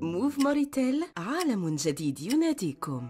موف موريتيل عالم جديد يناديكم.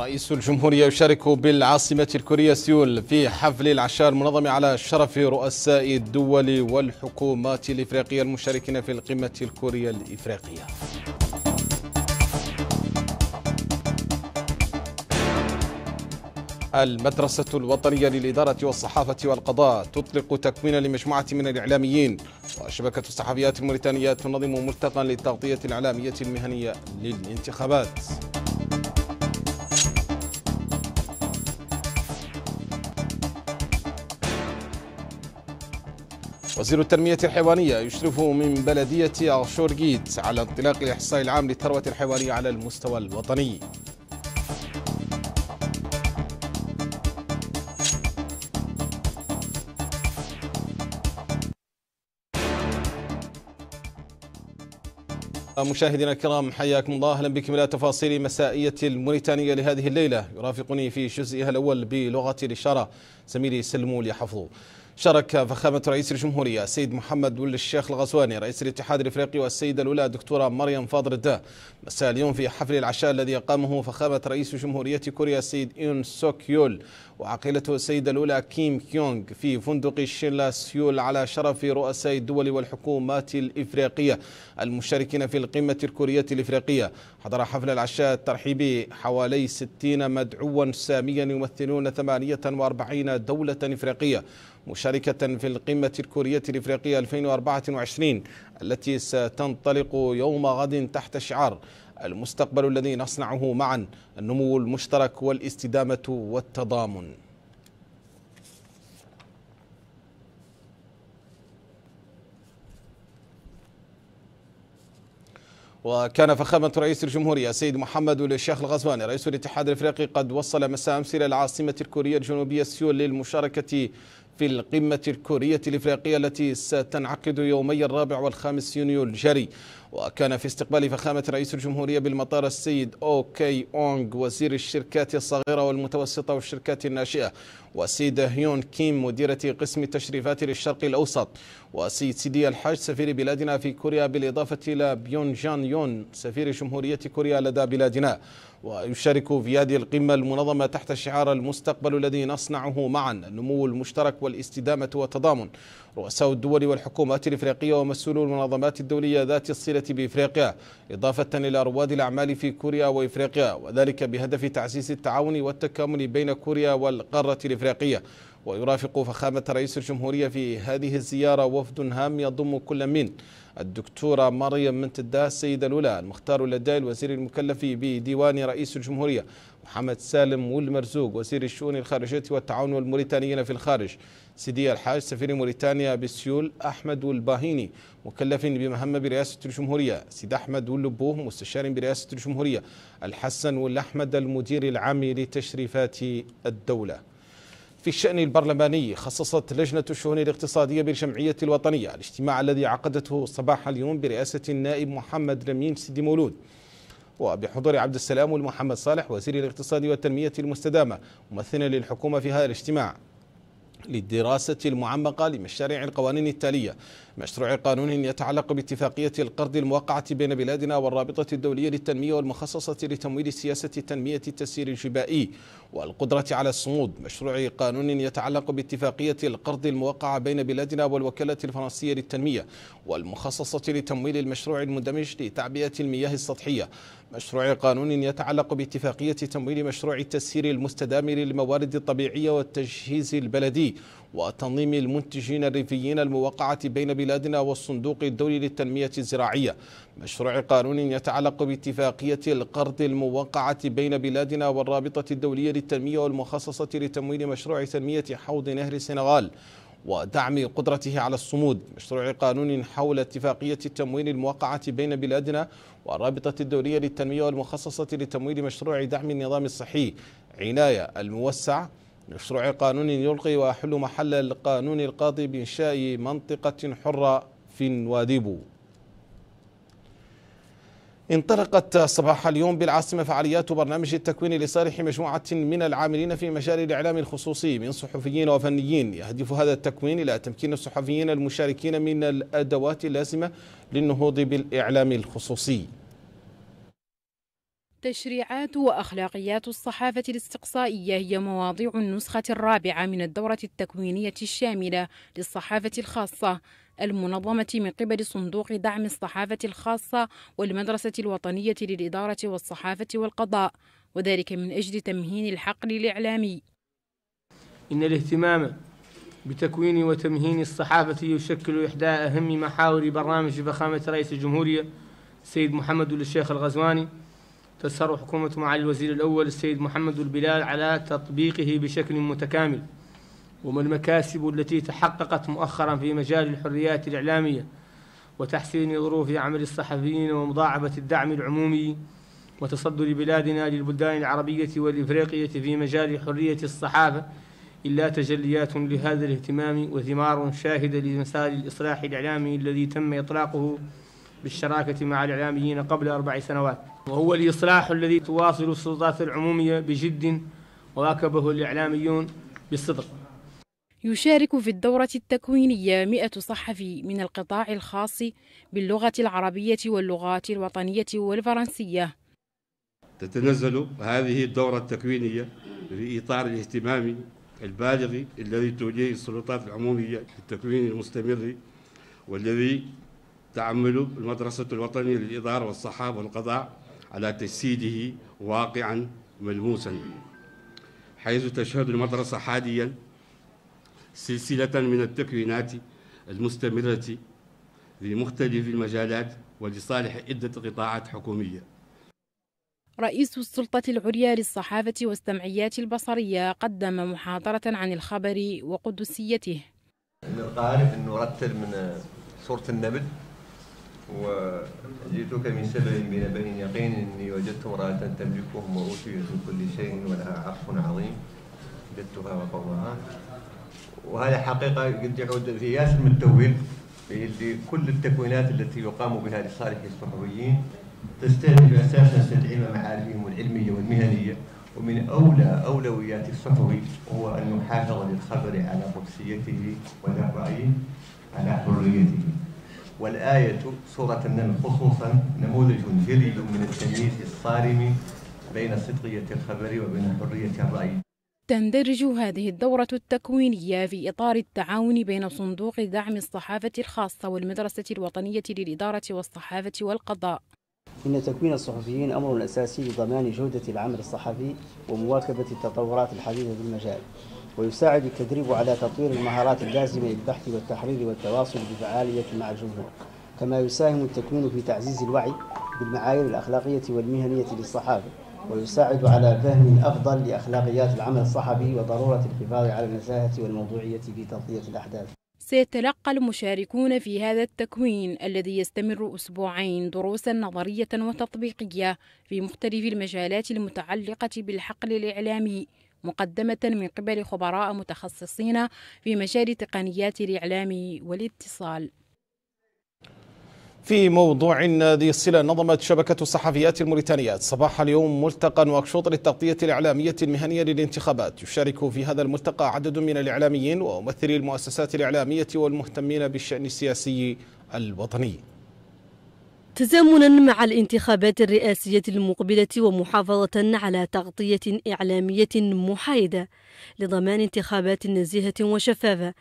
رئيس الجمهورية يشارك بالعاصمة الكورية سيول في حفل العشاء المنظم على شرف رؤساء الدول والحكومات الإفريقية المشاركين في القمة الكورية الإفريقية. المدرسة الوطنية للإدارة والصحافة والقضاء تطلق تكوين لمجموعة من الإعلاميين وشبكة الصحفيات الموريتانية تنظم ملتقى للتغطية الإعلامية المهنية للانتخابات. وزير التنمية الحيوانية يشرف من بلدية أغشورجيت على انطلاق الإحصاء العام للثروة الحيوانية على المستوى الوطني. مشاهدينا الكرام حياكم الله. أهلا بكم إلى تفاصيل مسائية الموريتانية لهذه الليلة. يرافقني في جزئها الأول بلغة الإشارة زميلي سلمول يحفظ شارك فخامة رئيس الجمهورية السيد محمد ولد الشيخ الغزواني رئيس الاتحاد الإفريقي والسيدة الأولى الدكتورة مريم فاضل الداه مساء اليوم في حفل العشاء الذي أقامه فخامة رئيس جمهورية كوريا السيد يون سوك يول. وعقيلته السيدة الأولى كيم كيونغ في فندق شيلا سيول على شرف رؤساء الدول والحكومات الإفريقية المشاركين في القمة الكورية الإفريقية. حضر حفل العشاء الترحيبي حوالي 60 مدعوا ساميا يمثلون 48 دولة إفريقية. مشاركة في القمة الكورية الإفريقية 2024 التي ستنطلق يوم غد تحت شعار. المستقبل الذي نصنعه معا النمو المشترك والاستدامة والتضامن. وكان فخامة رئيس الجمهورية السيد محمد الشيخ الغزواني رئيس الاتحاد الإفريقي قد وصل مساء امس إلى العاصمة الكورية الجنوبية سيول للمشاركة في القمة الكورية الإفريقية التي ستنعقد يومي الرابع والخامس يونيو الجاري. وكان في استقبال فخامة رئيس الجمهورية بالمطار السيد أو كي أونغ وزير الشركات الصغيرة والمتوسطة والشركات الناشئة والسيدة هيون كيم مديرة قسم التشريفات للشرق الأوسط والسيد سيدي الحاج سفير بلادنا في كوريا بالإضافة إلى بيون جان يون سفير جمهورية كوريا لدى بلادنا. ويشارك في هذه القمة المنظمة تحت شعار المستقبل الذي نصنعه معا. النمو المشترك والاستدامة والتضامن. رؤساء الدول والحكومات الإفريقية ومسؤولو المنظمات الدولية ذات الصلة بإفريقيا إضافة إلى رواد الأعمال في كوريا وإفريقيا وذلك بهدف تعزيز التعاون والتكامل بين كوريا والقارة الإفريقية. ويرافق فخامة رئيس الجمهورية في هذه الزيارة وفد هام يضم كل من الدكتورة مريم منتدا السيدة الأولى المختار لدي الوزير المكلف بديوان رئيس الجمهورية محمد سالم والمرزوق وزير الشؤون الخارجية والتعاون والموريتانيين في الخارج سيدي الحاج سفير موريتانيا بسيول أحمد والباهيني مكلف بمهمة برئاسة الجمهورية سيد أحمد واللبوه مستشار برئاسة الجمهورية الحسن والأحمد المدير العام لتشريفات الدولة. في الشأن البرلماني خصصت لجنة الشؤون الاقتصادية بالجمعية الوطنية الاجتماع الذي عقدته صباح اليوم برئاسة النائب محمد رمين سيدي مولود. وبحضور عبد السلام والمحمد صالح وزير الاقتصاد والتنمية المستدامة ممثلا للحكومة في هذا الاجتماع. للدراسة المعمقة لمشاريع القوانين التالية. مشروع قانون يتعلق باتفاقية القرض الموقعة بين بلادنا والرابطة الدولية للتنمية والمخصصة لتمويل سياسة التنمية التسيير الجبائي والقدرة على الصمود. مشروع قانون يتعلق باتفاقية القرض الموقعة بين بلادنا والوكالة الفرنسية للتنمية والمخصصة لتمويل المشروع المندمج لتعبئة المياه السطحية. مشروع قانون يتعلق باتفاقية تمويل مشروع التسيير المستدام للموارد الطبيعية والتجهيز البلدي وتنظيم المنتجين الريفيين الموقعة بين بلادنا والصندوق الدولي للتنمية الزراعية. مشروع قانون يتعلق باتفاقية القرض الموقعة بين بلادنا والرابطة الدولية للتنمية والمخصصة لتمويل مشروع تنمية حوض نهر السنغال ودعم قدرته على الصمود. مشروع قانون حول اتفاقية التموين الموقعة بين بلادنا والرابطة الدولية للتنمية والمخصصة لتمويل مشروع دعم النظام الصحي. عناية الموسع مشروع قانون يلقي ويحل محل القانون القاضي بإنشاء منطقة حرة في نواديبو انطلقت صباح اليوم بالعاصمة فعاليات برنامج التكوين لصالح مجموعة من العاملين في مجال الإعلام الخصوصي من صحفيين وفنيين. يهدف هذا التكوين إلى تمكين الصحفيين المشاركين من الأدوات اللازمة للنهوض بالإعلام الخصوصي. تشريعات وأخلاقيات الصحافة الاستقصائية هي مواضيع النسخة الرابعة من الدورة التكوينية الشاملة للصحافة الخاصة المنظمة من قبل صندوق دعم الصحافة الخاصة والمدرسة الوطنية للإدارة والصحافة والقضاء وذلك من أجل تمهين الحقل الإعلامي. إن الاهتمام بتكوين وتمهين الصحافة يشكل إحدى أهم محاور برنامج فخامة رئيس الجمهورية السيد محمد الشيخ الغزواني. تسهر حكومة معالي الوزير الأول السيد محمد البلال على تطبيقه بشكل متكامل. وما المكاسب التي تحققت مؤخرا في مجال الحريات الإعلامية وتحسين ظروف عمل الصحفيين ومضاعفة الدعم العمومي وتصدر بلادنا للبلدان العربية والإفريقية في مجال حرية الصحافة إلا تجليات لهذا الاهتمام وثمار شاهدة لمسار الإصلاح الإعلامي الذي تم إطلاقه بالشراكة مع الإعلاميين قبل أربع سنوات. وهو الإصلاح الذي تواصل السلطات العمومية بجد وواكبه الإعلاميون بالصدق. يشارك في الدورة التكوينية مئة صحفي من القطاع الخاص باللغة العربية واللغات الوطنية والفرنسية. تتنزل هذه الدورة التكوينية في إطار الاهتمام البالغ الذي توليه السلطات العمومية للتكوين المستمر والذي تعمل المدرسة الوطنية للإدارة والصحافة والقضاء على تجسيده واقعا ملموسا حيث تشهد المدرسة حاليا سلسلة من التكوينات المستمرة في مختلف المجالات ولصالح عدة قطاعات حكومية. رئيس السلطة العليا للصحافة والسمعيات البصرية قدم محاضرة عن الخبر وقدسيته. من القارئ أن نرتل من سورة النمل وجئتك من سبع بنبأ يقين إني وجدت امرأة تملكهم وأوتيت من كل شيء ولها عرش عظيم. وجدتها وقومها وهذا حقيقة قد يعود في ياسر متول كل التكوينات التي يقام بها لصالح الصحفيين تستهدف أساسا تدعيم معارفهم العلمية والمهنية. ومن أولى أولويات الصحفي هو أن يحافظ للخبر على قدسيته وللرأي على حريته. والآية سورة النمل خصوصا نموذج جلي من التمييز الصارم بين صدقية الخبر وبين حرية الرأي. تندرج هذه الدورة التكوينية في إطار التعاون بين صندوق دعم الصحافة الخاصة والمدرسة الوطنية للإدارة والصحافة والقضاء. إن تكوين الصحفيين أمر أساسي لضمان جودة العمل الصحفي ومواكبة التطورات الحديثة في المجال. ويساعد التدريب على تطوير المهارات اللازمة للبحث والتحرير والتواصل بفعالية مع الجمهور كما يساهم التكوين في تعزيز الوعي بالمعايير الأخلاقية والمهنية للصحافة ويساعد على فهم أفضل لأخلاقيات العمل الصحفي وضرورة الحفاظ على النزاهة والموضوعية في تغطية الأحداث. سيتلقى المشاركون في هذا التكوين الذي يستمر أسبوعين دروسا نظرية وتطبيقية في مختلف المجالات المتعلقة بالحقل الإعلامي. مقدمة من قبل خبراء متخصصين في مجال تقنيات الإعلام والاتصال. في موضوع ذي الصلة نظمت شبكة الصحفيات الموريتانيات صباح اليوم ملتقى واكشوط للتغطية الإعلامية المهنية للانتخابات. يشارك في هذا الملتقى عدد من الإعلاميين وممثلي المؤسسات الإعلامية والمهتمين بالشأن السياسي الوطني. تزامنا مع الانتخابات الرئاسية المقبلة ومحافظة على تغطية إعلامية محايدة لضمان انتخابات نزيهة وشفافة.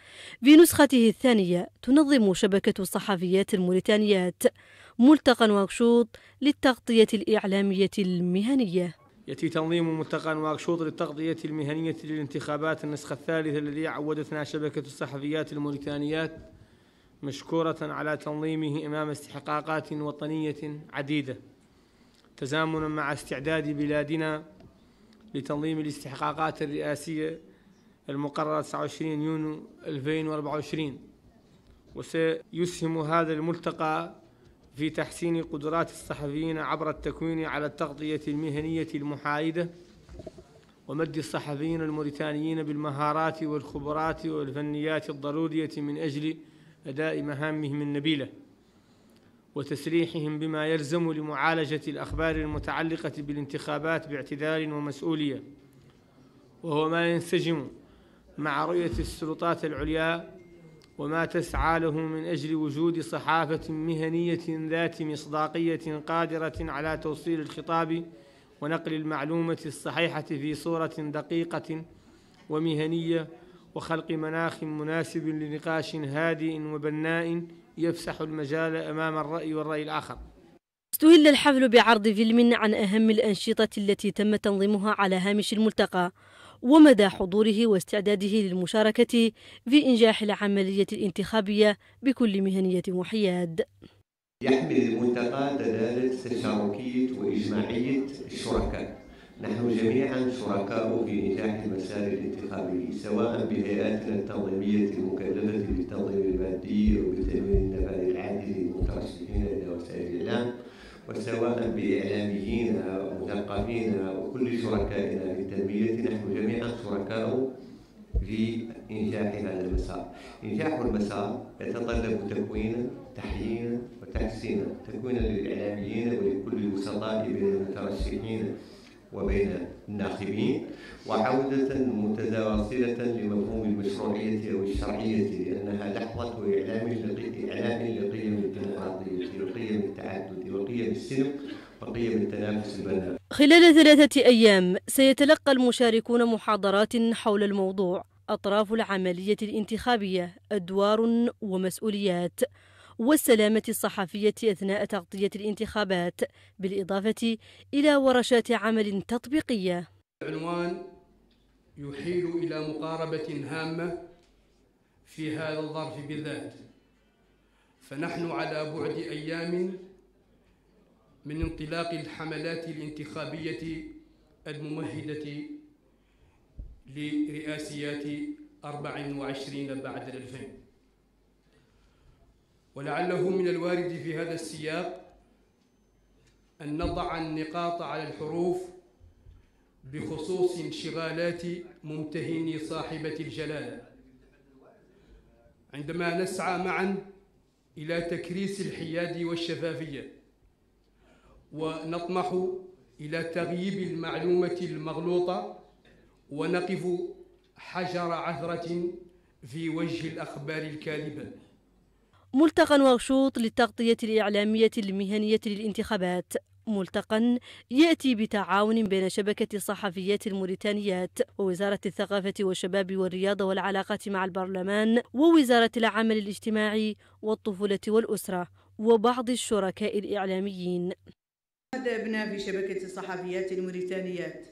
في نسخته الثانية تنظم شبكة الصحفيات الموريتانيات ملتقى واكشوط للتغطية الإعلامية المهنية. يأتي تنظيم ملتقى واكشوط للتغطية المهنية للانتخابات النسخة الثالثة الذي عودتنا شبكة الصحفيات الموريتانيات مشكورة على تنظيمه أمام استحقاقات وطنية عديدة. تزامنا مع استعداد بلادنا لتنظيم الاستحقاقات الرئاسية المقررة 29 يونيو 2024 وسيسهم هذا الملتقى في تحسين قدرات الصحفيين عبر التكوين على التغطية المهنية المحايدة ومد الصحفيين الموريتانيين بالمهارات والخبرات والفنيات الضرورية من أجل أداء مهامهم النبيلة وتسريحهم بما يلزم لمعالجة الأخبار المتعلقة بالانتخابات باعتدال ومسؤولية. وهو ما ينسجم مع رؤية السلطات العليا وما تسعى له من أجل وجود صحافة مهنية ذات مصداقية قادرة على توصيل الخطاب ونقل المعلومة الصحيحة في صورة دقيقة ومهنية وخلق مناخ مناسب لنقاش هادئ وبناء يفسح المجال أمام الرأي والرأي الآخر. استهل الحفل بعرض فيلم عن أهم الأنشطة التي تم تنظيمها على هامش الملتقى ومدى حضوره واستعداده للمشاركة في إنجاح العملية الانتخابية بكل مهنية وحياد. يحمل الملتقى دلالة تشاركية وإجماعية الشركاء. نحن جميعا شركاء في إنجاح المسار الانتخابي سواء بهيئاتنا التنظيمية المكلفة بالتنظيم المادي أو بتأمين النفاذ العادل للمترشحين إلى وسائل الإعلام وسواء بإعلاميين أو مثقفين أو كل شركائنا في التنمية نحن جميعا شركاء في إنجاح هذا المسار. إنجاح المسار يتطلب تكوينا تحيينا وتحسينا تكوينا للإعلاميين ولكل الوسطاء بين المترشحين. وبين الناخبين وعودة متواصلة لمفهوم المشروعية والشرعية لأنها لحظة إعلام إعلام لقيم الديمقراطية وقيم التعدد وقيم السلم وقيم التنافس البناء خلال ثلاثة أيام سيتلقى المشاركون محاضرات حول الموضوع. أطراف العملية الانتخابية أدوار ومسؤوليات. والسلامة الصحفية أثناء تغطية الانتخابات بالإضافة إلى ورشات عمل تطبيقية. العنوان يحيل إلى مقاربة هامة في هذا الظرف بالذات. فنحن على بعد أيام من انطلاق الحملات الانتخابية الممهدة لرئاسيات 24 بعد الألفين. ولعله من الوارد في هذا السياق أن نضع النقاط على الحروف بخصوص انشغالات ممتهني صاحبة الجلالة عندما نسعى معا إلى تكريس الحياد والشفافية ونطمح إلى تغييب المعلومة المغلوطة ونقف حجر عثرة في وجه الأخبار الكاذبة. ملتقى وغشوط للتغطية الإعلامية المهنية للانتخابات. ملتقى يأتي بتعاون بين شبكة الصحفيات الموريتانيات ووزارة الثقافة والشباب والرياضة والعلاقات مع البرلمان ووزارة العمل الاجتماعي والطفولة والأسرة وبعض الشركاء الإعلاميين. أبناء في شبكة الصحفيات الموريتانيات.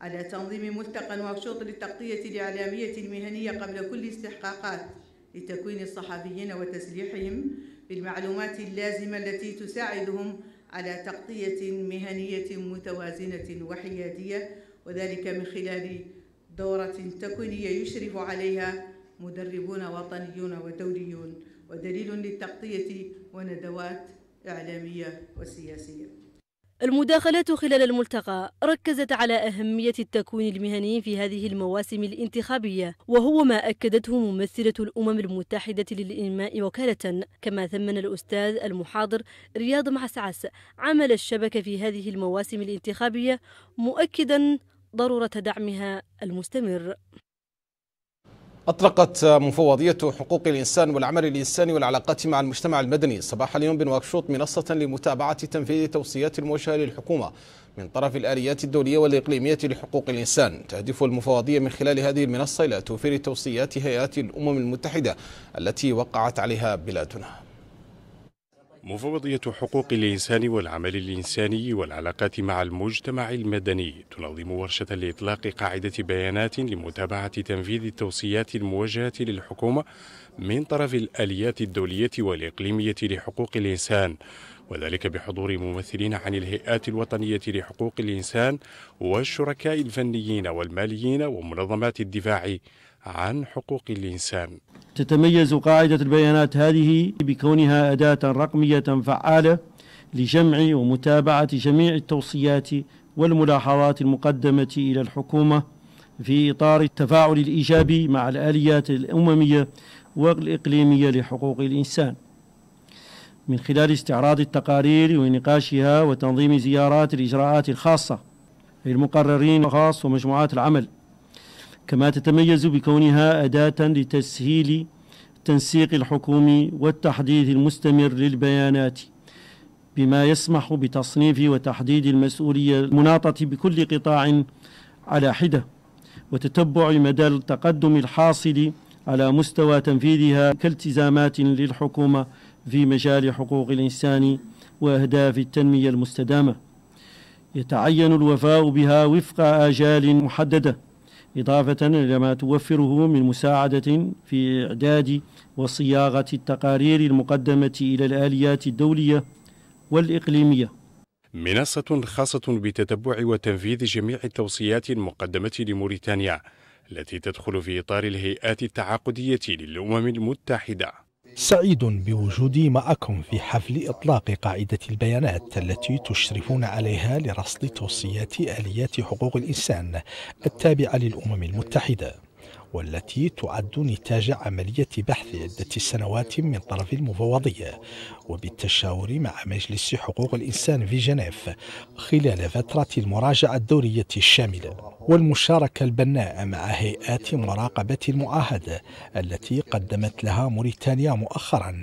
على تنظيم ملتقى وغشوط للتغطية الإعلامية المهنية قبل كل استحقاقات. لتكوين الصحفيين وتسليحهم بالمعلومات اللازمة التي تساعدهم على تغطية مهنية متوازنة وحيادية وذلك من خلال دورة تكوينية يشرف عليها مدربون وطنيون ودوليون ودليل للتغطية وندوات إعلامية وسياسية. المداخلات خلال الملتقى ركزت على أهمية التكوين المهني في هذه المواسم الانتخابية وهو ما أكدته ممثلة الأمم المتحدة للإنماء وكالة كما ثمن الأستاذ المحاضر رياض معسعس عمل الشبكة في هذه المواسم الانتخابية مؤكدا ضرورة دعمها المستمر. أطلقت مفوضية حقوق الإنسان والعمل الإنساني والعلاقات مع المجتمع المدني صباح اليوم بنواكشوط منصة لمتابعة تنفيذ توصيات الموجهة للحكومة من طرف الآليات الدولية والإقليمية لحقوق الإنسان. تهدف المفوضية من خلال هذه المنصة إلى توفير توصيات هيئات الأمم المتحدة التي وقعت عليها بلادنا. مفوضية حقوق الإنسان والعمل الإنساني والعلاقات مع المجتمع المدني تنظم ورشة لإطلاق قاعدة بيانات لمتابعة تنفيذ التوصيات الموجهة للحكومة من طرف الآليات الدولية والإقليمية لحقوق الإنسان وذلك بحضور ممثلين عن الهيئات الوطنية لحقوق الإنسان والشركاء الفنيين والماليين ومنظمات الدفاع. عن حقوق الإنسان. تتميز قاعدة البيانات هذه بكونها أداة رقمية فعالة لجمع ومتابعة جميع التوصيات والملاحظات المقدمة إلى الحكومة في إطار التفاعل الإيجابي مع الآليات الأممية والإقليمية لحقوق الإنسان. من خلال استعراض التقارير ونقاشها وتنظيم زيارات الإجراءات الخاصة للمقررين الخاص ومجموعات العمل كما تتميز بكونها أداة لتسهيل التنسيق الحكومي والتحديث المستمر للبيانات بما يسمح بتصنيف وتحديد المسؤولية المناطة بكل قطاع على حدة وتتبع مدى التقدم الحاصل على مستوى تنفيذها كالتزامات للحكومة في مجال حقوق الإنسان وأهداف التنمية المستدامة. يتعين الوفاء بها وفق آجال محددة. إضافة إلى ما توفره من مساعدة في إعداد وصياغة التقارير المقدمة إلى الآليات الدولية والإقليمية. منصة خاصة بتتبع وتنفيذ جميع التوصيات المقدمة لموريتانيا التي تدخل في إطار الهيئات التعاقدية للأمم المتحدة. سعيد بوجودي معكم في حفل إطلاق قاعدة البيانات التي تشرفون عليها لرصد توصيات آليات حقوق الإنسان التابعة للأمم المتحدة. والتي تعد نتاج عملية بحث عدة سنوات من طرف المفوضية وبالتشاور مع مجلس حقوق الإنسان في جنيف خلال فترة المراجعة الدورية الشاملة. والمشاركة البناء مع هيئات مراقبة المعاهدة التي قدمت لها موريتانيا مؤخرا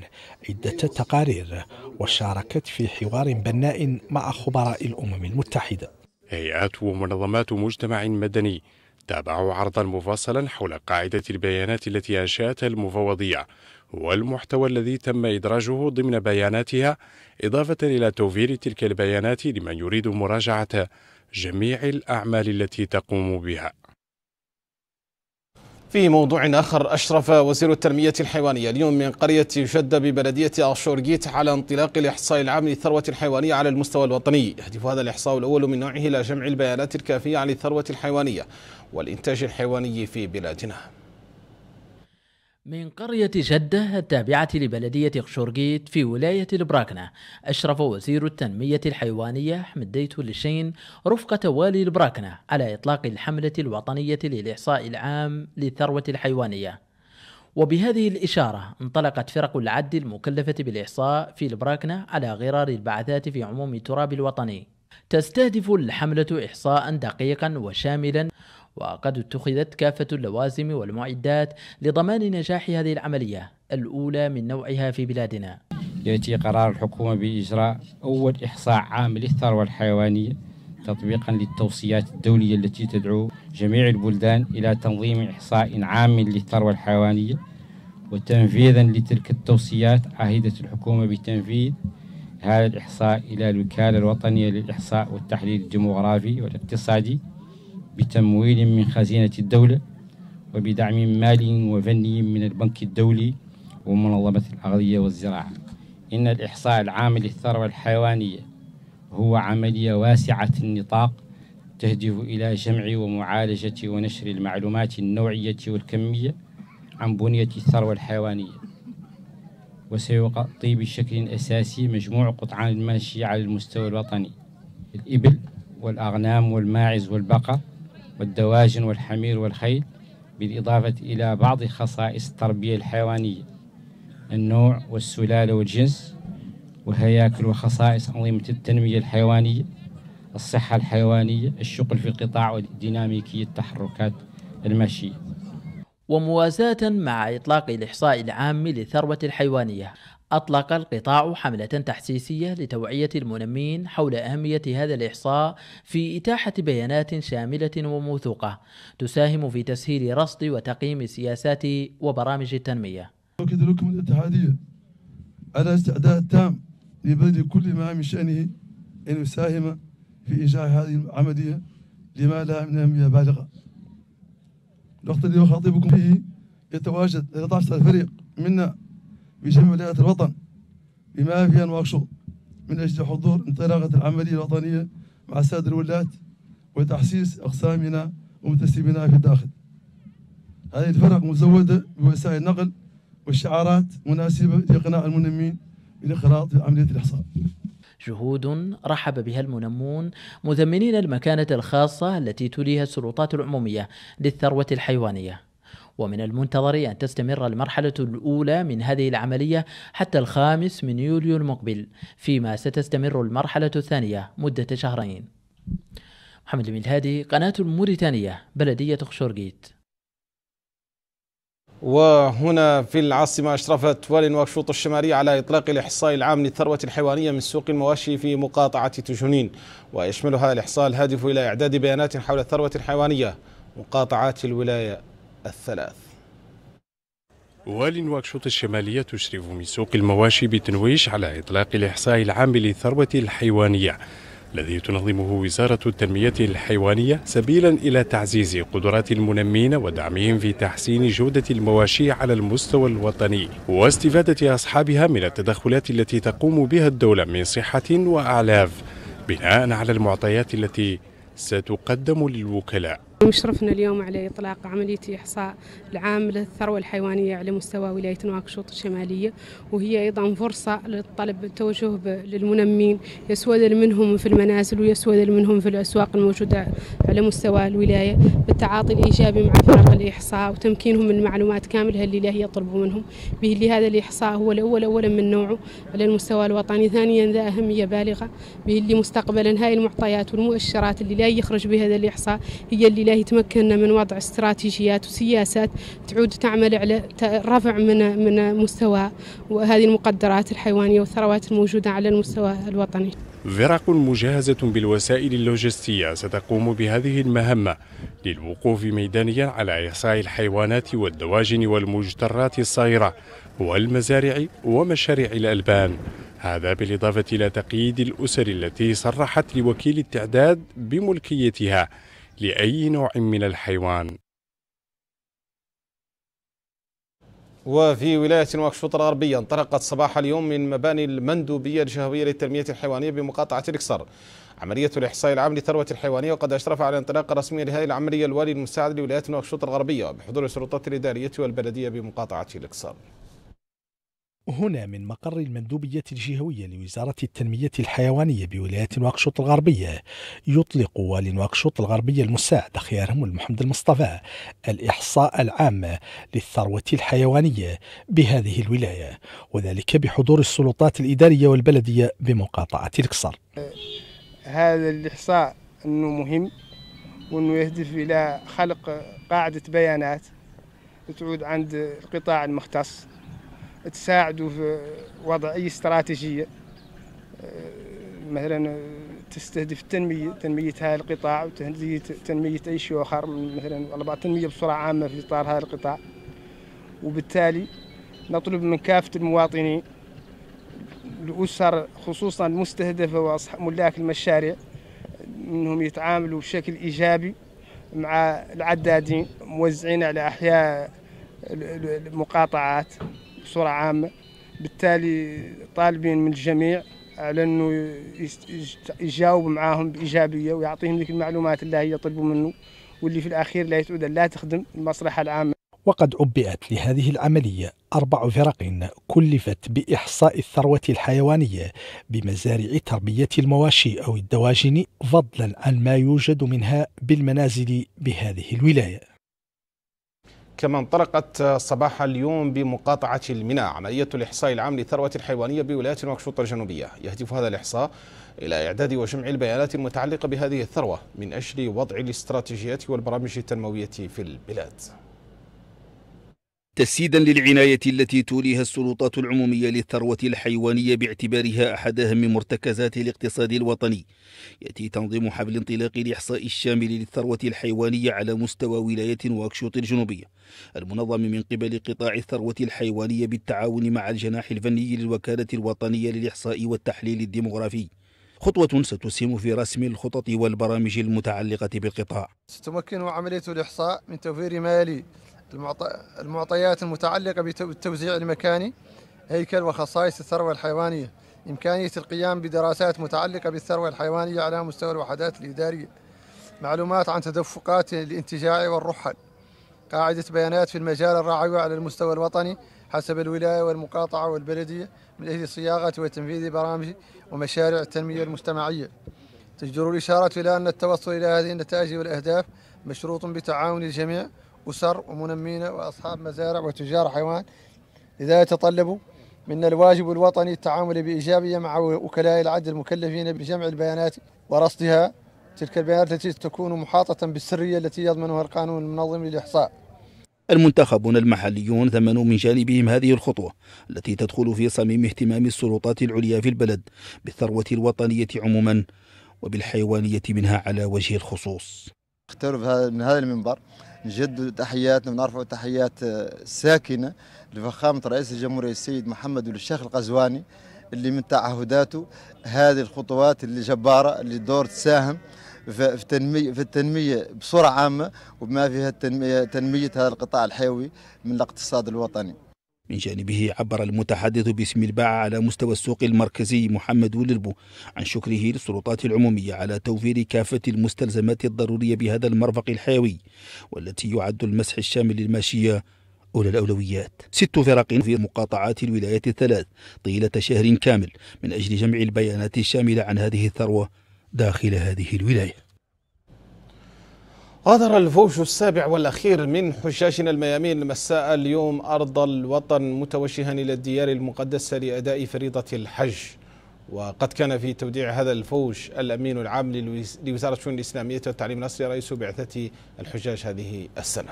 عدة تقارير وشاركت في حوار بناء مع خبراء الأمم المتحدة. هيئات ومنظمات مجتمع مدني تابعوا عرضا مفصلا حول قاعدة البيانات التي أنشأتها المفوضية. والمحتوى الذي تم إدراجه ضمن بياناتها إضافة إلى توفير تلك البيانات لمن يريد مراجعة جميع الأعمال التي تقوم بها. في موضوع آخر أشرف وزير التنمية الحيوانية اليوم من قرية جدة ببلدية أشورجيت على انطلاق الإحصاء العام للثروة الحيوانية على المستوى الوطني. يهدف هذا الإحصاء الأول من نوعه إلى جمع البيانات الكافية عن الثروة الحيوانية والإنتاج الحيواني في بلادنا. من قرية جدة التابعة لبلدية خشورجيت في ولاية البراكنة أشرف وزير التنمية الحيوانية أحمد ديتو لشين رفقة والي البراكنة على إطلاق الحملة الوطنية للإحصاء العام للثروة الحيوانية. وبهذه الإشارة انطلقت فرق العد المكلفة بالإحصاء في البراكنة على غرار البعثات في عموم التراب الوطني. تستهدف الحملة إحصاء دقيقا وشاملا وقد اتخذت كافة اللوازم والمعدات لضمان نجاح هذه العملية الأولى من نوعها في بلادنا. يأتي قرار الحكومة بإجراء أول إحصاء عام للثروة الحيوانية تطبيقا للتوصيات الدولية التي تدعو جميع البلدان إلى تنظيم إحصاء عام للثروة الحيوانية وتنفيذا لتلك التوصيات عهدت الحكومة بتنفيذ هذا الإحصاء إلى الوكالة الوطنية للإحصاء والتحليل الديموغرافي والاقتصادي. بتمويل من خزينة الدولة وبدعم مالي وفني من البنك الدولي ومنظمة الأغذية والزراعة. إن الإحصاء العام للثروة الحيوانية هو عملية واسعة النطاق تهدف إلى جمع ومعالجة ونشر المعلومات النوعية والكمية عن بنية الثروة الحيوانية. وسيغطي بشكل أساسي مجموع قطعان الماشية على المستوى الوطني الإبل والأغنام والماعز والبقر والدواجن والحمير والخيل بالإضافة إلى بعض خصائص التربية الحيوانية النوع والسلالة والجنس وهياكل وخصائص أنظمة التنمية الحيوانية الصحة الحيوانية الشغل في القطاع وديناميكية التحركات الماشية. وموازاة مع إطلاق الإحصاء العام للثروة الحيوانية. أطلق القطاع حملة تحسيسية لتوعية المنمين حول أهمية هذا الإحصاء في إتاحة بيانات شاملة وموثوقة تساهم في تسهيل رصد وتقييم السياسات وبرامج التنمية. أؤكد لكم الاتحادية على استعداد تام لبذل كل ما من شأنه أن يساهم في إنجاح هذه العملية لما لا من أهمية بالغة. الوقت الذي أخاطبكم فيه يتواجد 13 فريق منا في جميع ولايات الوطن بما فيها نواكشوط من أجل حضور انطلاقة العملية الوطنية مع سائر الولاة وتحسيس أقسامنا ومنتسبينا في الداخل. هذه الفرق مزودة بوسائل نقل وشعارات مناسبة لإقناع المنمين بالانخراط في عملية الإحصاء. جهود رحب بها المنمون مذمنين المكانة الخاصة التي توليها السلطات العمومية للثروة الحيوانية. ومن المنتظر أن تستمر المرحلة الأولى من هذه العملية حتى الخامس من يوليو المقبل فيما ستستمر المرحلة الثانية مدة شهرين. محمد الملهادي قناة الموريتانية بلدية خشورجيت وهنا في العاصمة أشرفت والي نواكشوط الشمالية على إطلاق الإحصاء العام للثروة الحيوانية من سوق المواشي في مقاطعة تجنين ويشمل هذا الإحصاء الهادف إلى إعداد بيانات حول الثروة الحيوانية مقاطعات الولاية. الثلاث. والي نواكشوط الشمالية تشرف من سوق المواشي بتنويش على إطلاق الإحصاء العام للثروة الحيوانية الذي تنظمه وزارة التنمية الحيوانية سبيلا إلى تعزيز قدرات المنمين ودعمهم في تحسين جودة المواشي على المستوى الوطني واستفادة أصحابها من التدخلات التي تقوم بها الدولة من صحة وأعلاف بناء على المعطيات التي ستقدم للوكلاء. مشرفنا اليوم على إطلاق عملية إحصاء العام للثروة الحيوانية على مستوى ولاية نواكشوط الشمالية وهي أيضا فرصة للطلب التوجه للمنمين يسود منهم في المنازل ويسود منهم في الأسواق الموجودة على مستوى الولاية بالتعاطي الإيجابي مع فرق الإحصاء وتمكينهم من المعلومات كاملة اللي هي يطلبوا منهم. به لهذا الإحصاء هو الأول أولا من نوعه على المستوى الوطني ثانيا ذا أهمية بالغة. به اللي مستقبلا هاي المعطيات والمؤشرات اللي لا يخرج بهذا الإحصاء هي اللي لا يتمكننا من وضع استراتيجيات وسياسات تعود تعمل على رفع من من مستوى هذه المقدرات الحيوانية والثروات الموجودة على المستوى الوطني. فرق مجهزة بالوسائل اللوجستية ستقوم بهذه المهمة للوقوف ميدانيا على إحصاء الحيوانات والدواجن والمجترات الصغيرة والمزارع ومشاريع الألبان هذا بالإضافة إلى تقييد الأسر التي صرحت لوكيل التعداد بملكيتها لأي نوع من الحيوان؟ وفي ولاية نواكشوط الغربية انطلقت صباح اليوم من مباني المندوبية الجهوية للتنمية الحيوانية بمقاطعة الإكسر. عملية الإحصاء العام للثروة الحيوانية وقد أشرف على الانطلاق الرسمي لهذه العملية الوالي المساعد لولاية نواكشوط الغربية بحضور السلطات الإدارية والبلدية بمقاطعة الإكسر. هنا من مقر المندوبية الجهوية لوزارة التنمية الحيوانية بولاية نواكشوط الغربية يطلق والي نواكشوط الغربية المساعد خيارهم المحمد المصطفى الإحصاء العام للثروة الحيوانية بهذه الولاية وذلك بحضور السلطات الإدارية والبلدية بمقاطعة الكسر هذا الإحصاء أنه مهم وأنه يهدف إلى خلق قاعدة بيانات تعود عند القطاع المختص. تساعدوا في وضع أي استراتيجية. مثلا تستهدف التنمية تنمية هذا القطاع وتنمية أي شيء آخر مثلا بعض التنمية بصورة عامة في إطار هذا القطاع. وبالتالي نطلب من كافة المواطنين الأسر خصوصا المستهدفة وملاك المشاريع أنهم يتعاملوا بشكل إيجابي مع العدادين موزعين على أحياء المقاطعات. بصورة عامة بالتالي طالبين من الجميع على إنه يجاوب معاهم بإيجابية ويعطيهم ذيك المعلومات اللي هي يطلبوا منه واللي في الأخير لا يتعود لا تخدم المصلحة العامة. وقد عبئت لهذه العملية أربع فرق كلفت بإحصاء الثروة الحيوانية بمزارع تربية المواشي أو الدواجن فضلا عن ما يوجد منها بالمنازل بهذه الولاية. كما انطلقت صباح اليوم بمقاطعة المنى عملية الإحصاء العام للثروة الحيوانية بولاية نواكشوط الجنوبية. يهدف هذا الإحصاء إلى إعداد وجمع البيانات المتعلقة بهذه الثروة من أجل وضع الاستراتيجيات والبرامج التنموية في البلاد. تسييدا للعناية التي توليها السلطات العمومية للثروة الحيوانية باعتبارها أحد أهم مرتكزات الاقتصاد الوطني. يأتي تنظيم حفل انطلاق الإحصاء الشامل للثروة الحيوانية على مستوى ولاية نواكشوط الجنوبية المنظم من قبل قطاع الثروة الحيوانية بالتعاون مع الجناح الفني للوكالة الوطنية للإحصاء والتحليل الديمغرافي خطوة ستسهم في رسم الخطط والبرامج المتعلقة بالقطاع. ستمكن عملية الإحصاء من توفير مالي المعطيات المتعلقة بالتوزيع المكاني هيكل وخصائص الثروة الحيوانية. إمكانية القيام بدراسات متعلقة بالثروة الحيوانية على مستوى الوحدات الإدارية. معلومات عن تدفقات الانتجاع والرحل. قاعدة بيانات في المجال الرعوي على المستوى الوطني حسب الولاية والمقاطعة والبلدية من أجل صياغة وتنفيذ برامج ومشاريع التنمية المجتمعية. تجدر الإشارة إلى أن التوصل إلى هذه النتائج والأهداف مشروط بتعاون الجميع أسر ومنمين وأصحاب مزارع وتجار حيوان لذا يتطلب من الواجب الوطني التعامل بإيجابية مع وكلاء العدل المكلفين بجمع البيانات ورصدها تلك البيانات التي تكون محاطة بالسرية التي يضمنها القانون المنظم للإحصاء. المنتخبون المحليون ثمنوا من جانبهم هذه الخطوة التي تدخل في صميم اهتمام السلطات العليا في البلد بالثروة الوطنية عموما وبالحيوانية منها على وجه الخصوص. اختار من هذا المنبر. نجدد تحياتنا ونرفع تحيات ساكنة لفخامة رئيس الجمهورية السيد محمد الشيخ القزواني اللي من تعهداته هذه الخطوات اللي جبارة اللي دور تساهم في التنمية في التنمية بصورة عامة وبما فيها تنمية هذا القطاع الحيوي من الاقتصاد الوطني. من جانبه عبر المتحدث باسم الباعة على مستوى السوق المركزي محمد وللبو عن شكره للسلطات العمومية على توفير كافة المستلزمات الضرورية بهذا المرفق الحيوي والتي يعد المسح الشامل للماشية أولى الأولويات. ست فرق في مقاطعات الولايات الثلاث طيلة شهر كامل من أجل جمع البيانات الشاملة عن هذه الثروة داخل هذه الولاية. غادر الفوج السابع والأخير من حجاجنا الميامين مساء اليوم أرض الوطن متوجها إلى الديار المقدسة لأداء فريضة الحج. وقد كان في توديع هذا الفوج الأمين العام لوزارة الشؤون الإسلامية والتعليم الأصلي رئيس بعثة الحجاج هذه السنة.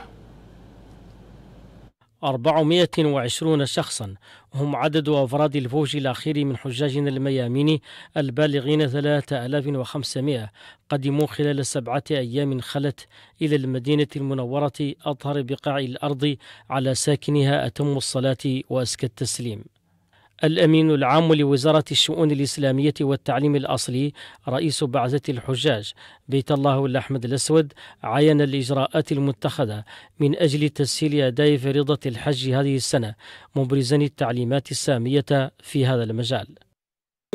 420 شخصا. هم عدد أفراد الفوج الأخير من حجاجنا الميامين البالغين 3500 قدموا خلال سبعة أيام خلت إلى المدينة المنورة أطهر بقاع الأرض على ساكنها أتم الصلاة وأزكى التسليم. الأمين العام لوزارة الشؤون الإسلامية والتعليم الأصلي رئيس بعثة الحجاج. بيت الله الأحمد الأسود عين الإجراءات المتخذة من أجل تسهيل أداء فريضة الحج هذه السنة مبرزا التعليمات السامية في هذا المجال.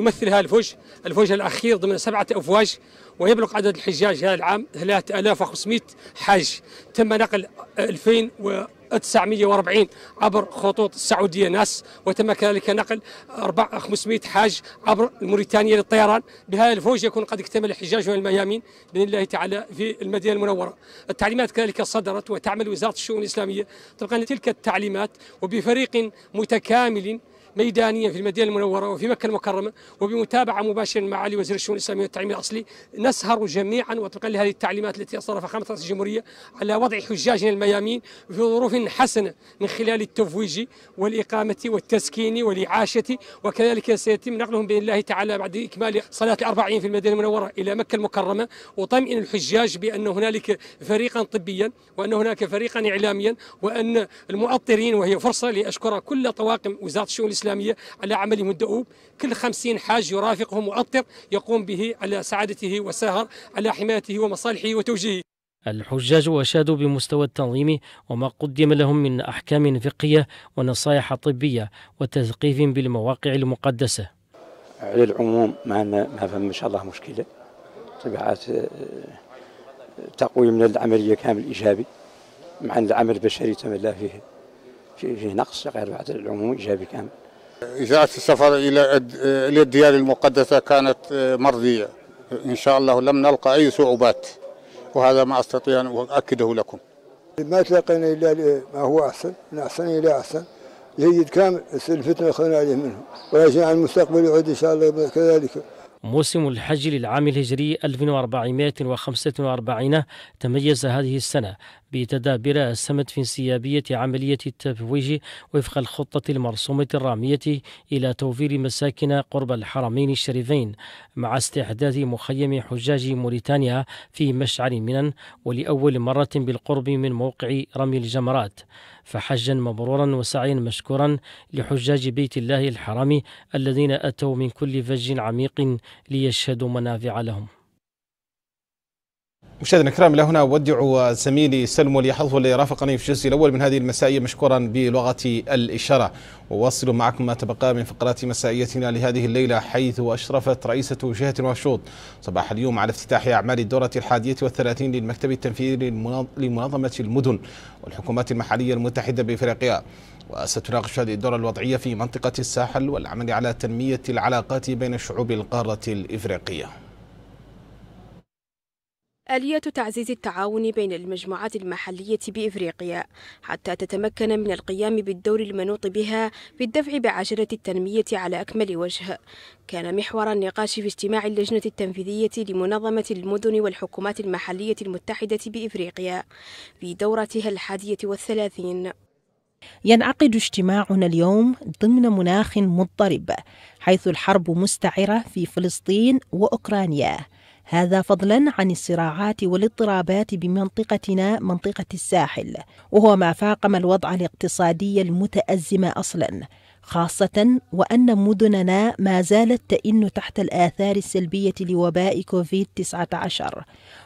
يمثل هذا الفوج الفوج الأخير ضمن سبعة أفواج ويبلغ عدد الحجاج هذا العام 3500 حاج. تم نقل 2000 و 940 عبر خطوط السعودية ناس وتم كذلك نقل 500 حاج عبر موريتانيا للطيران. بهذا الفوج يكون قد اكتمل الحجاج والميامين بإذن الله تعالى في المدينة المنورة. التعليمات كذلك صدرت وتعمل وزارة الشؤون الإسلامية طبقا لتلك التعليمات وبفريق متكامل ميدانيا في المدينة المنورة وفي مكة المكرمة وبمتابعة مباشرة مع معالي وزير الشؤون الاسلاميه والتعليم الأصلي نسهر جميعا وطبقا لهذه التعليمات التي اصدرها فخامه رئيس الجمهوريه على وضع حجاجنا الميامين في ظروف حسنة من خلال التفويج والإقامة والتسكين والإعاشة وكذلك سيتم نقلهم بإذن الله تعالى بعد إكمال صلاة الأربعين في المدينة المنورة إلى مكة المكرمة وطمئن الحجاج بأن هنالك فريقا طبيا وأن هناك فريقا اعلاميا وأن المؤطرين وهي فرصة لأشكر كل طواقم وزارة الشؤون الإسلامية الإسلامية على عملهم الدؤوب كل خمسين حاج يرافقه مؤطر يقوم به على سعادته والسهر على حمايته ومصالحه وتوجيهه. الحجاج أشادوا بمستوى التنظيم وما قدم لهم من أحكام فقهية ونصائح طبية وتثقيف بالمواقع المقدسة. على العموم ما ما فهم إن شاء الله مشكلة. طبيعة تقويم العملية كامل إيجابي مع أن العمل البشري تملأ فيه فيه نقص غير بعد العموم إيجابي كامل. إذاعة السفر إلى الديار المقدسة كانت مرضية. إن شاء الله لم نلقى أي صعوبات وهذا ما أستطيع أن أؤكده لكم. ما تلقينا إلا ما هو أحسن من أحسن إلى أحسن. جيد كامل الفتنة خلنا عليه منه. عن المستقبل يعود إن شاء الله كذلك. موسم الحج للعام الهجري 1445 تميز هذه السنة بتدابير أسهمت في انسيابية عملية التفويج وفق الخطة المرسومة الرامية إلى توفير مساكن قرب الحرمين الشريفين مع استحداث مخيم حجاج موريتانيا في مشعر منن ولأول مرة بالقرب من موقع رمي الجمرات. فحجا مبرورا وسعيا مشكورا لحجاج بيت الله الحرام الذين أتوا من كل فج عميق ليشهدوا منافع لهم. مشاهدينا الكرام إلى هنا أودع زميلي سلمو ليحظه اللي رافقني في الجزء الأول من هذه المسائيه مشكورا بلغة الإشارة. وواصل معكم ما تبقى من فقرات مسائيتنا لهذه الليلة حيث أشرفت رئيسة جهة نواكشوط صباح اليوم على افتتاح أعمال الدورة الحادية والثلاثين للمكتب التنفيذي لمنظمة المدن والحكومات المحلية المتحدة بإفريقيا. وستناقش هذه الدورة الوضعية في منطقة الساحل والعمل على تنمية العلاقات بين شعوب القارة الإفريقية. آلية تعزيز التعاون بين المجموعات المحلية بإفريقيا حتى تتمكن من القيام بالدور المنوط بها في الدفع بعجلة التنمية على أكمل وجه. كان محور النقاش في اجتماع اللجنة التنفيذية لمنظمة المدن والحكومات المحلية المتحدة بإفريقيا في دورتها الحادية والثلاثين. ينعقد اجتماعنا اليوم ضمن مناخ مضطرب حيث الحرب مستعرة في فلسطين وأوكرانيا. هذا فضلا عن الصراعات والاضطرابات بمنطقتنا منطقة الساحل وهو ما فاقم الوضع الاقتصادي المتأزم أصلا خاصة وأن مدننا ما زالت تئن تحت الآثار السلبية لوباء كوفيد 19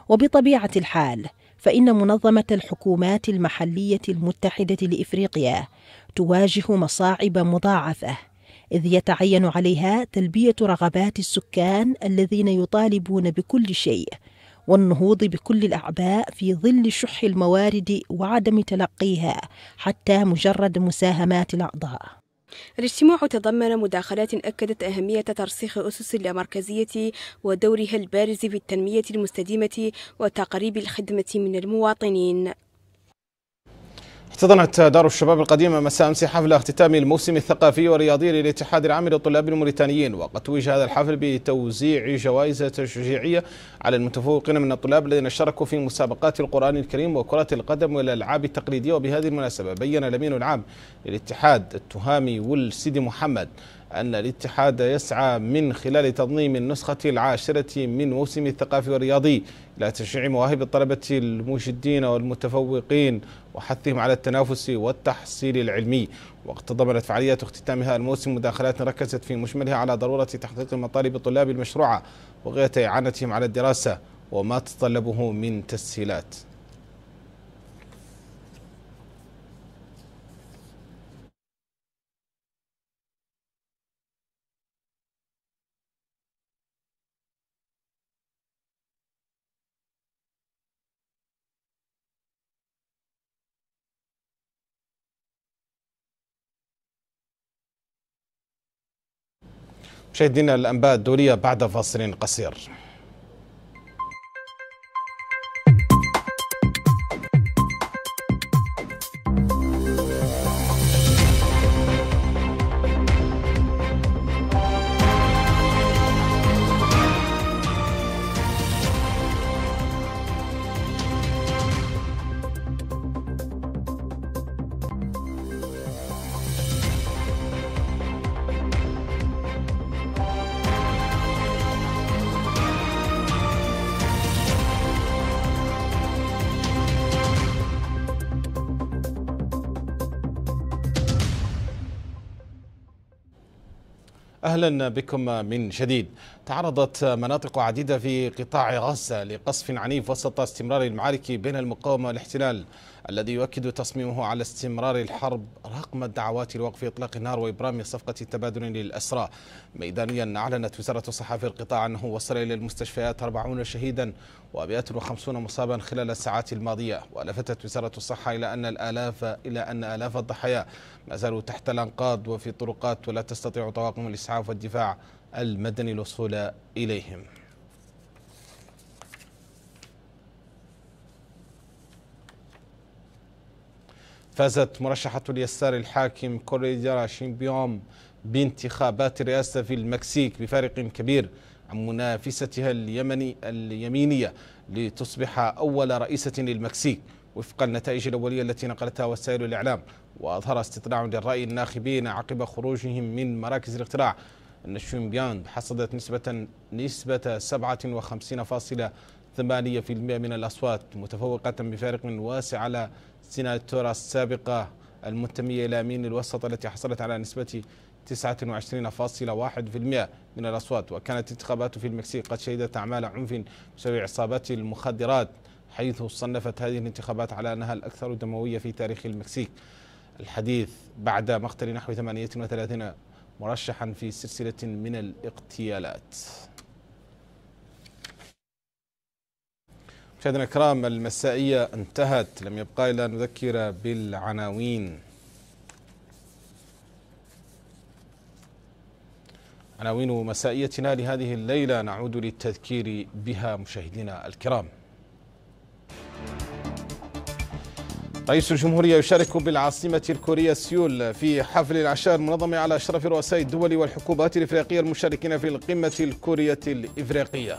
وبطبيعة الحال فإن منظمة الحكومات المحلية المتحدة لإفريقيا تواجه مصاعب مضاعفة. إذ يتعين عليها تلبية رغبات السكان الذين يطالبون بكل شيء والنهوض بكل الأعباء في ظل شح الموارد وعدم تلقيها حتى مجرد مساهمات الأعضاء. الاجتماع تضمن مداخلات أكدت أهمية ترسيخ أسس اللامركزية ودورها البارز في التنمية المستديمة وتقريب الخدمة من المواطنين. احتضنت دار الشباب القديمة مساء أمس حفل اختتام الموسم الثقافي والرياضي للاتحاد العام للطلاب الموريتانيين وقد توج هذا الحفل بتوزيع جوائز تشجيعية على المتفوقين من الطلاب الذين شاركوا في مسابقات القرآن الكريم وكرة القدم والألعاب التقليدية. وبهذه المناسبة بين الأمين العام للاتحاد التهامي والسيدي محمد أن الاتحاد يسعى من خلال تنظيم النسخة العاشرة من موسم الثقافي والرياضي إلى تشجيع مواهب الطلبة المجدين والمتفوقين وحثهم على التنافس والتحصيل العلمي. وقد تضمنت فعاليات اختتامها الموسم مداخلات ركزت في مجملها على ضرورة تحقيق مطالب الطلاب المشروعة وغاية إعانتهم على الدراسة وما تتطلبه من تسهيلات. مشاهدينا الأنباء الدولية بعد فاصل قصير. أهلا بكم من جديد تعرضت مناطق عديدة في قطاع غزة لقصف عنيف وسط استمرار المعارك بين المقاومة والاحتلال الذي يؤكد تصميمه على استمرار الحرب رغم الدعوات لوقف إطلاق النار وإبرام صفقة تبادل للأسرى. ميدانيا أعلنت وزارة الصحه في القطاع أنه وصل إلى المستشفيات 40 شهيدا و150 مصابا خلال الساعات الماضية. ولفتت وزارة الصحة إلى أن الآلاف إلى أن آلاف الضحايا ما زالوا تحت الأنقاض وفي الطرقات ولا تستطيع طواقم الاسعاف والدفاع المدني الوصول إليهم. فازت مرشحة اليسار الحاكم كلوديا شينباوم بانتخابات الرئاسة في المكسيك بفارق كبير عن منافستها اليمني اليمينية لتصبح أول رئيسة للمكسيك وفق النتائج الأولية التي نقلتها وسائل الإعلام. وأظهر استطلاع للرأي الناخبين عقب خروجهم من مراكز الاقتراع أن شيمبيان حصدت نسبة نسبة 57.8% من الأصوات متفوقة بفارق واسع على السيناتورة السابقة المنتمية إلى أمين الوسط التي حصلت على نسبة من الأصوات. وكانت انتخابات في المكسيك قد شهدت أعمال عنف بسبب عصابات المخدرات حيث صنفت هذه الانتخابات على أنها الأكثر دموية في تاريخ المكسيك. الحديث بعد مقتل نحو 38 مرشحا في سلسلة من الاغتيالات. مشاهدينا الكرام المسائية انتهت. لم يبقى إلا نذكر بالعناوين. عناوين مسائيتنا لهذه الليلة نعود للتذكير بها مشاهدينا الكرام. رئيس الجمهورية يشارك بالعاصمة الكورية سيول في حفل العشاء المنظم على أشرف رؤساء الدول والحكومات الإفريقية المشاركين في القمة الكورية الإفريقية.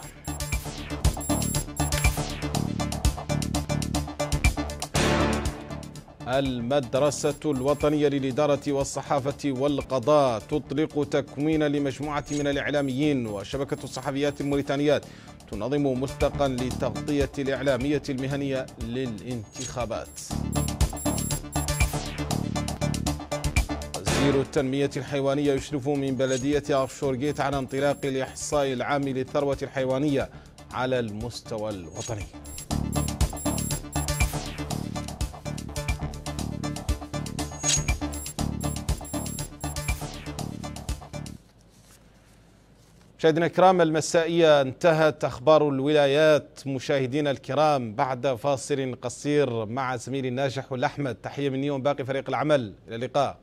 المدرسة الوطنية للإدارة والصحافة والقضاء تطلق تكوين لمجموعة من الإعلاميين وشبكة الصحفيات الموريتانيات تنظم ملتقى لتغطية الإعلامية المهنية للانتخابات. وزير التنمية الحيوانية يشرف من بلدية أفشور جيت على انطلاق الإحصاء العام للثروة الحيوانية على المستوى الوطني. مشاهدينا الكرام المسائية انتهت أخبار الولايات مشاهدينا الكرام بعد فاصل قصير مع زميلي الناجح والأحمد تحية مني ومن باقي فريق العمل. إلى اللقاء.